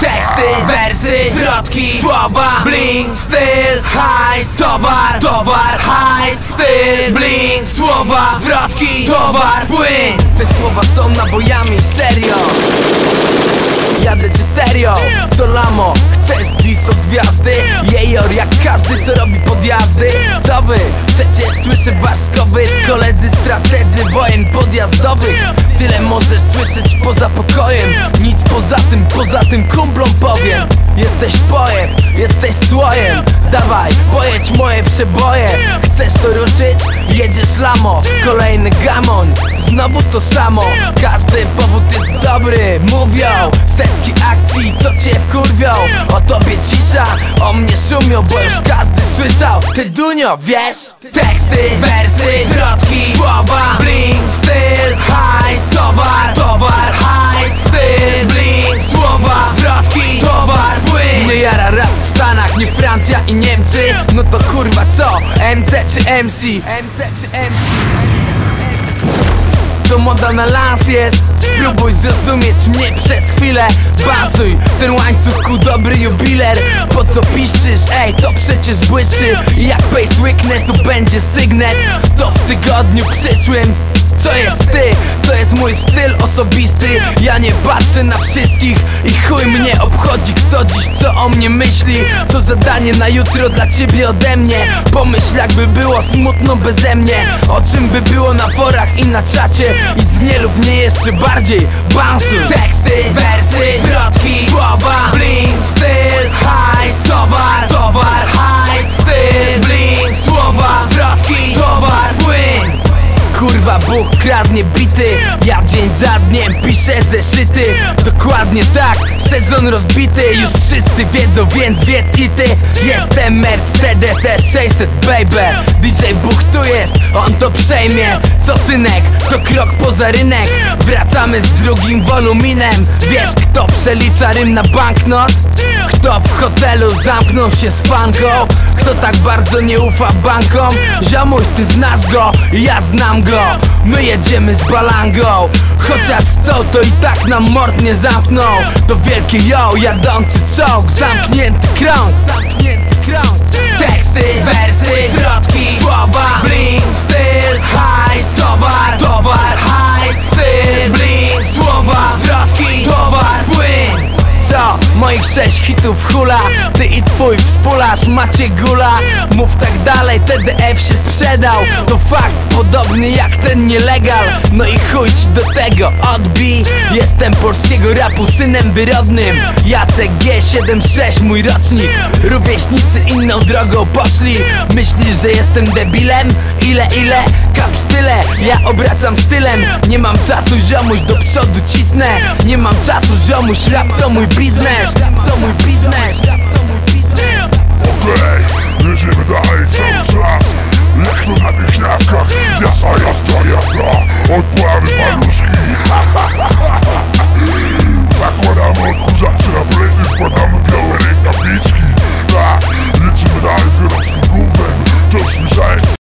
Teksty, wersy, zwrotki, słowa Bling, styl, hajs, towar, towar, hajs, styl Bling, słowa, zwrotki, towar, płyn Te słowa są nabojami, serio Jadę czy serio? Co lamo? Chcesz dziś od gwiazdy? Jejor jak każdy co robi podjazdy Co wy? Przecież słyszę wasz skowyt Koledzy strategzy wojen podjazdowych Tyle możesz słyszeć poza pokojem. Nic poza tym, poza tym kumplom powiem. Jesteś pojem, jesteś słojem. Dawaj, pojedź moje przeboje. Chcesz to ruszyć? Jedziesz lamo. Kolejny gamoń Znowu to samo Każdy powód jest dobry Mówią setki akcji Co cię wkurwią O tobie cisza O mnie szumią Bo już każdy słyszał Ty dunio, wiesz? Teksty, wersy, zwrotki Słowa, bling, styl, hajs Towar, towar, hajs Styl, bling, słowa, zwrotki Towar, płyn Nie jara rap w Stanach, nie Francja i Niemcy No to kurwa co? Czy? MC czy MC? To moda na lans jest. Spróbuj zrozumieć mnie przez chwilę. Bazuj, ten łańcuch ku dobry jubiler. Po co piszczysz? Ej, to przecież błyszczy. Jak pace łyknę, to będzie sygnet. To w tygodniu przyszłym co jest ty? To jest mój styl osobisty. Ja nie patrzę na wszystkich I chuj mnie obchodzi. Kto dziś co o mnie myśli? To zadanie na jutro dla ciebie ode mnie. Pomyśl jakby było smutno beze mnie. O czym by było na forach i na czacie? I z nie lub nie jeszcze bardziej. Bansu Teksty, wersy, zwrotki, słowa Bling, styl, hajs, towar, kradnie bity. Ja dzień za dniem piszę zeszyty. Dokładnie tak, sezon rozbity. Już wszyscy wiedzą, więc wiedz i ty. Jestem Mercedes S600 baby. DJ Bóg tu jest, on to przejmie. Co synek, to krok poza rynek. Wracamy z drugim woluminem. Wiesz kto przelicza rym na banknot? Kto w hotelu zamknął się z fanką? Kto tak bardzo nie ufa bankom? Ziomuś, ty znasz go, ja znam go. My jedziemy z balangą. Chociaż chcą, to i tak nam mord nie zamkną. To wielki yo, jadący czołg Zamknięty krąg. Zamknięty krąg. Teksty, wersy, hula Ty i twój wspólarz macie gula. Mów tak dalej, TDF się sprzedał. To fakt, podobny jak ten nielegal. No i chuj do tego, odbij. Jestem polskiego rapu synem wyrodnym. Jacek G76, mój rocznik. Rówieśnicy inną drogą poszli. Myślisz, że jestem debilem? Ile, ile? Kapsztyle, ja obracam stylem. Nie mam czasu ziomuś, do przodu cisnę. Nie mam czasu ziomuś, rap to mój biznes. To mój biznes these mess.